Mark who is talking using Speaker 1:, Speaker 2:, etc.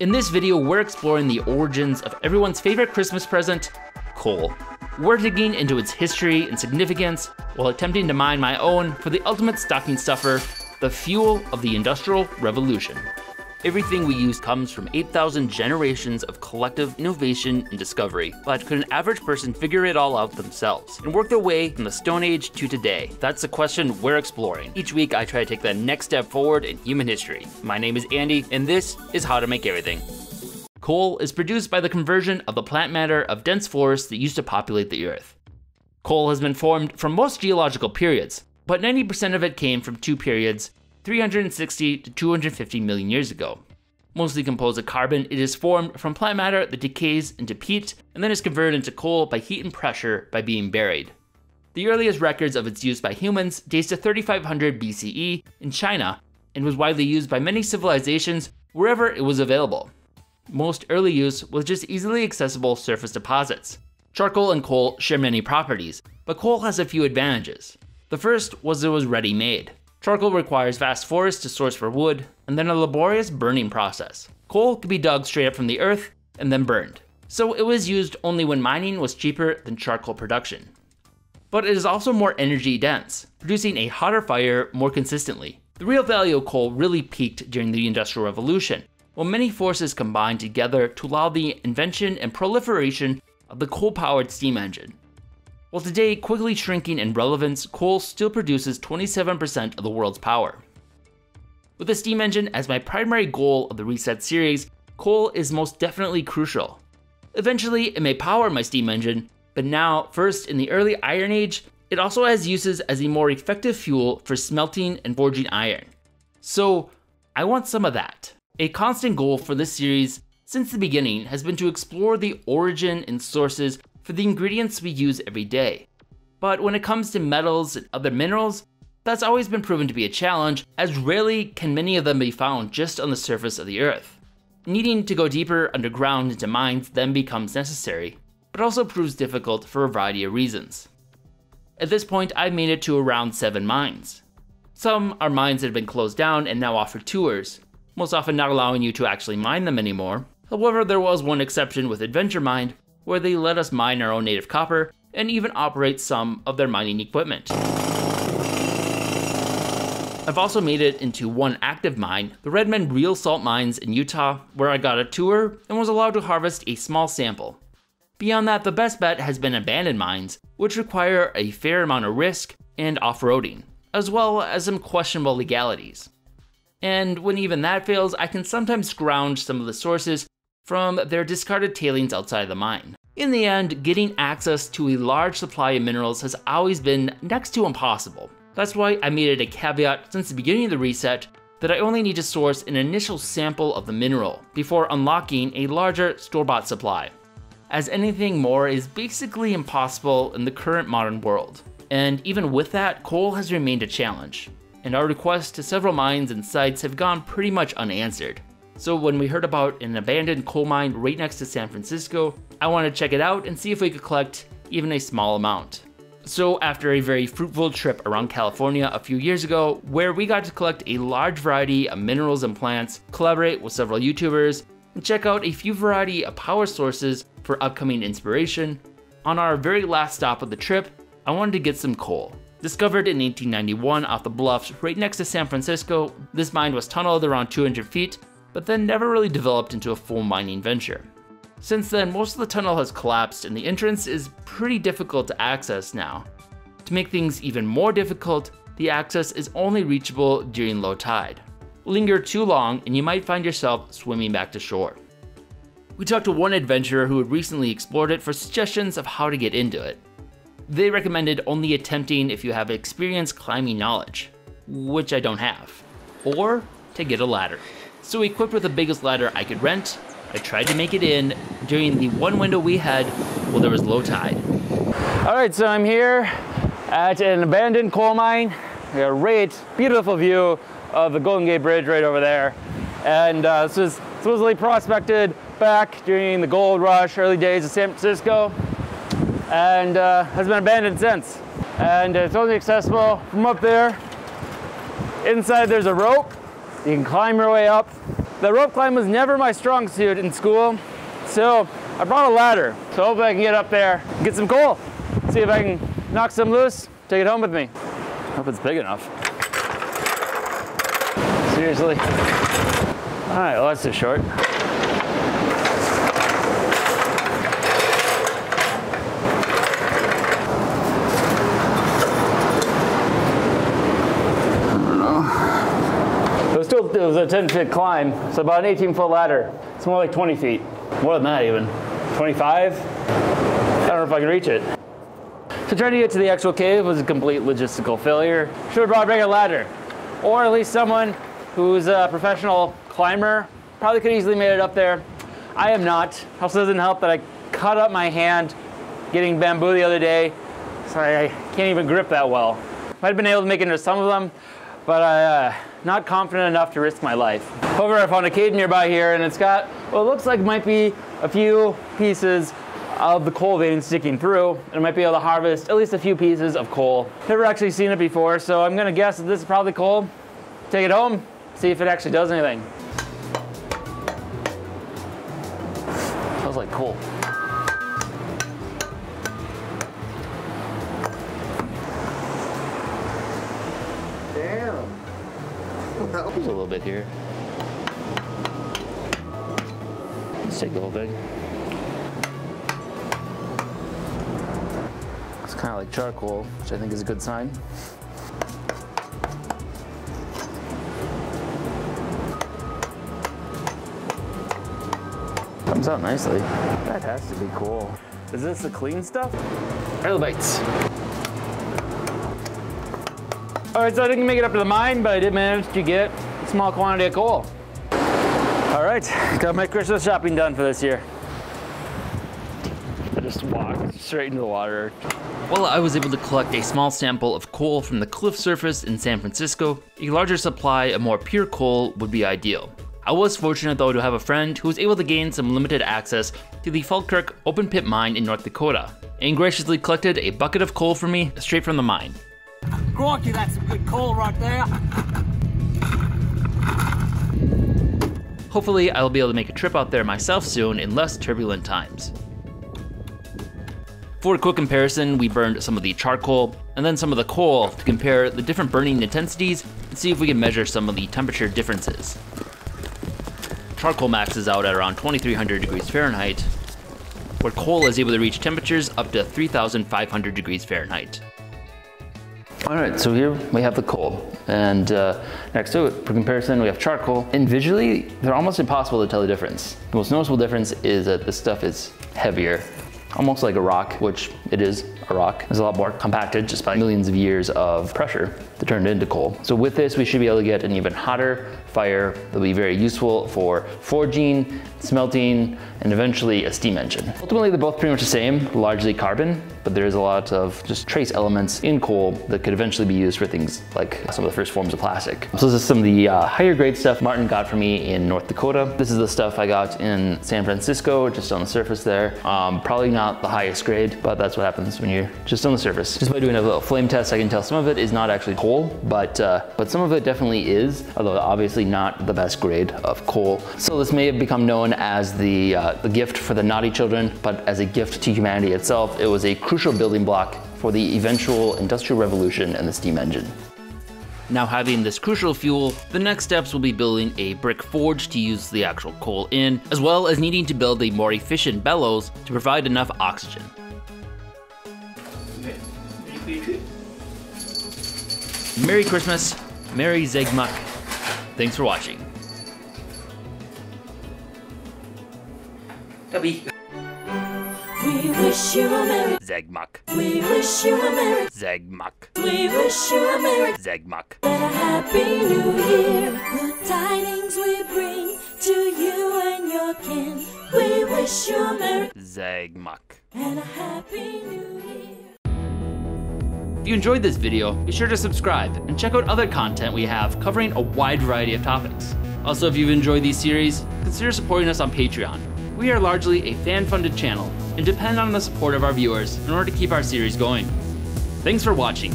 Speaker 1: In this video, we're exploring the origins of everyone's favorite Christmas present, coal. We're digging into its history and significance while attempting to mine my own for the ultimate stocking stuffer, the fuel of the Industrial Revolution. Everything we use comes from 8,000 generations of collective innovation and discovery. But could an average person figure it all out themselves and work their way from the Stone Age to today? That's the question we're exploring. Each week, I try to take the next step forward in human history. My name is Andy, and this is How to Make Everything. Coal is produced by the conversion of the plant matter of dense forests that used to populate the Earth. Coal has been formed from most geological periods, but 90% of it came from two periods 360 to 250 million years ago. Mostly composed of carbon, it is formed from plant matter that decays into peat and then is converted into coal by heat and pressure by being buried. The earliest records of its use by humans dates to 3500 BCE in China and was widely used by many civilizations wherever it was available. Most early use was just easily accessible surface deposits. Charcoal and coal share many properties, but coal has a few advantages. The first was it was ready made. Charcoal requires vast forests to source for wood, and then a laborious burning process. Coal could be dug straight up from the earth and then burned, so it was used only when mining was cheaper than charcoal production. But it is also more energy dense, producing a hotter fire more consistently. The real value of coal really peaked during the Industrial Revolution, when many forces combined together to allow the invention and proliferation of the coal-powered steam engine. While today quickly shrinking in relevance, coal still produces 27% of the world's power. With the steam engine as my primary goal of the Reset series, coal is most definitely crucial. Eventually, it may power my steam engine, but now, first in the early Iron Age, it also has uses as a more effective fuel for smelting and forging iron. So, I want some of that. A constant goal for this series since the beginning has been to explore the origin and sources for the ingredients we use every day. But when it comes to metals and other minerals, that's always been proven to be a challenge, as rarely can many of them be found just on the surface of the Earth. Needing to go deeper underground into mines then becomes necessary, but also proves difficult for a variety of reasons. At this point, I've made it to around 7 mines. Some are mines that have been closed down and now offer tours, most often not allowing you to actually mine them anymore. However, there was one exception with Adventure Mine, where they let us mine our own native copper and even operate some of their mining equipment. I've also made it into one active mine, the Redmond Real Salt Mines in Utah, where I got a tour and was allowed to harvest a small sample. Beyond that, the best bet has been abandoned mines, which require a fair amount of risk and off-roading, as well as some questionable legalities. And when even that fails, I can sometimes scrounge some of the sources from their discarded tailings outside of the mine. In the end, getting access to a large supply of minerals has always been next to impossible. That's why I made it a caveat since the beginning of the reset that I only need to source an initial sample of the mineral before unlocking a larger store-bought supply, as anything more is basically impossible in the current modern world. And even with that, coal has remained a challenge, and our requests to several mines and sites have gone pretty much unanswered. So when we heard about an abandoned coal mine right next to San Francisco, I wanted to check it out and see if we could collect even a small amount. So after a very fruitful trip around California a few years ago, where we got to collect a large variety of minerals and plants, collaborate with several YouTubers, and check out a few variety of power sources for upcoming inspiration, on our very last stop of the trip, I wanted to get some coal. Discovered in 1891 off the bluffs right next to San Francisco, this mine was tunneled around 200 feet but then never really developed into a full mining venture. Since then, most of the tunnel has collapsed and the entrance is pretty difficult to access now. To make things even more difficult, the access is only reachable during low tide. Linger too long and you might find yourself swimming back to shore. We talked to one adventurer who had recently explored it for suggestions of how to get into it. They recommended only attempting if you have experience climbing knowledge, which I don't have, or to get a ladder. So equipped with the biggest ladder I could rent, I tried to make it in during the one window we had while there was low tide.
Speaker 2: All right, so I'm here at an abandoned coal mine. A great, beautiful view of the Golden Gate Bridge right over there. And uh, this was supposedly prospected back during the gold rush, early days of San Francisco, and uh, has been abandoned since. And it's only accessible from up there. Inside there's a rope you can climb your way up The rope climb was never my strong suit in school, so I brought a ladder. So hopefully I can get up there, get some coal, see if I can knock some loose, take it home with me. Hope it's big enough. Seriously. All right, well that's too short. It was still it was a 10 foot climb, so about an 18 foot ladder. It's more like 20 feet, more than that even. 25? I don't know if I can reach it. So trying to get to the actual cave was a complete logistical failure. Should have brought a bigger ladder, or at least someone who's a professional climber. Probably could easily made it up there. I am not. Also doesn't help that I cut up my hand getting bamboo the other day, so I, I can't even grip that well. Might have been able to make it into some of them, but I uh, not confident enough to risk my life. However, I found a cave nearby here, and it's got what looks like might be a few pieces of the coal vein sticking through, and I might be able to harvest at least a few pieces of coal. Never actually seen it before, so I'm gonna guess that this is probably coal. Take it home, see if it actually does anything. Smells like coal.
Speaker 3: Damn.
Speaker 1: There's a little bit here. Let's take the whole thing. It's kind of like charcoal, which I think is a good sign. Comes out nicely. That has to be cool.
Speaker 2: Is this the clean stuff?
Speaker 1: Trilobites.
Speaker 2: All right, so I didn't make it up to the mine, but I did manage to get a small quantity of coal. All right, got my Christmas shopping done for this year. I just walked straight into the water.
Speaker 1: While I was able to collect a small sample of coal from the cliff surface in San Francisco, a larger supply of more pure coal would be ideal. I was fortunate though to have a friend who was able to gain some limited access to the Falkirk open pit mine in North Dakota, and graciously collected a bucket of coal for me straight from the mine.
Speaker 4: Crikey, that's some good coal right there.
Speaker 1: Hopefully, I will be able to make a trip out there myself soon in less turbulent times. For a quick comparison, we burned some of the charcoal and then some of the coal to compare the different burning intensities and see if we can measure some of the temperature differences. Charcoal maxes out at around 2300 degrees Fahrenheit, where coal is able to reach temperatures up to 3500 degrees Fahrenheit. All right, so here we have the coal, and uh, next to it, for comparison, we have charcoal. And visually, they're almost impossible to tell the difference. The most noticeable difference is that this stuff is heavier, almost like a rock, which it is a rock. It's a lot more compacted just by millions of years of pressure that turned into coal. So with this, we should be able to get an even hotter fire that'll be very useful for forging, smelting, and eventually a steam engine. Ultimately, they're both pretty much the same, largely carbon, but there's a lot of just trace elements in coal that could eventually be used for things like some of the first forms of plastic. So this is some of the uh, higher grade stuff Martin got for me in North Dakota. This is the stuff I got in San Francisco, just on the surface there. Um, probably not the highest grade, but that's what happens when you're just on the surface. Just by doing a little flame test, I can tell some of it is not actually coal, but, uh, but some of it definitely is, although obviously not the best grade of coal. So this may have become known as the, uh, the gift for the naughty children, but as a gift to humanity itself, it was a crucial building block for the eventual industrial revolution and the steam engine. Now having this crucial fuel, the next steps will be building a brick forge to use the actual coal in, as well as needing to build a more efficient bellows to provide enough oxygen. Merry Christmas, Merry Zagmuk. Thanks for watching. Tubby.
Speaker 5: We wish you a merry,
Speaker 1: Zagmuk.
Speaker 5: we wish you a merry,
Speaker 1: Zagmuk.
Speaker 5: we wish you a merry
Speaker 1: Zagmuk.
Speaker 5: and a happy new year. Good tidings we bring to you and your kin. We wish you a merry
Speaker 1: Zagmuk.
Speaker 5: and a happy new year.
Speaker 1: If you enjoyed this video, be sure to subscribe and check out other content we have covering a wide variety of topics. Also, if you've enjoyed these series, consider supporting us on Patreon. We are largely a fan-funded channel and depend on the support of our viewers in order to keep our series going. Thanks for watching,